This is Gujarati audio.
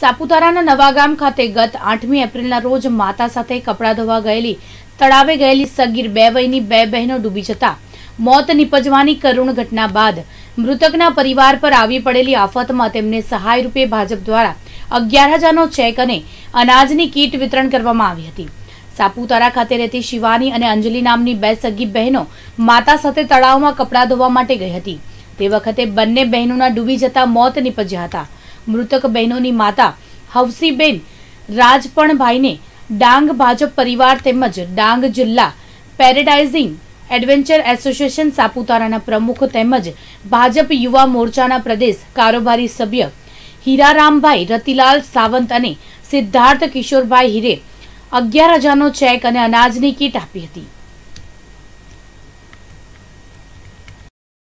સાપુતારાના નવાગામ ખાતે ગત આઠમી એપ્રિલના રોજ માતા સાથે કપડાં ધોવા ગયેલી, તળાવે ગયેલી સગીર બે વયની બે બહેનો ડૂબી જતા. મોત નિપજવાની કરુણ ઘટના બાદ મૃતકના પરિવાર પર આવી પડેલી આફતમાં તેમને સહાય રૂપે ભાજપ દ્વારા અગિયાર હજારનો ચેક અને અનાજની કીટ વિતરણ કરવામાં આવી હતી. સાપુતારા ખાતે રહેતી શિવાની અને અંજલિ નામની બે સગી બહેનો માતા સાથે તળાવમાં કપડાં ધોવા માટે ગઈ હતી. તે વખતે બંને બહેનોના ડૂબી જતા મોત નિપજ્યા હતા. મૃતક બહેનોની માતા હવસીબેન રાજપણભાઈને ડાંગ ભાજપ પરિવાર તેમજ ડાંગ જિલ્લા પેરેડાઇઝિંગ એડવેન્ચર એસોસિએશન સાપુતારાના પ્રમુખ તેમજ ભાજપ યુવા મોરચાના પ્રદેશ કારોબારી સભ્ય હીરારામભાઈ રતિલાલ સાવંત અને સિદ્ધાર્થ કિશોરભાઈ હિરે અગિયાર હજારનો ચેક અને અનાજની કીટ આપી હતી.